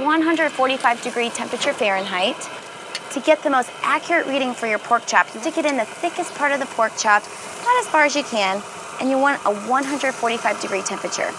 145 degree temperature Fahrenheit. To get the most accurate reading for your pork chop, stick it in the thickest part of the pork chop, not as far as you can, and you want a 145 degree temperature.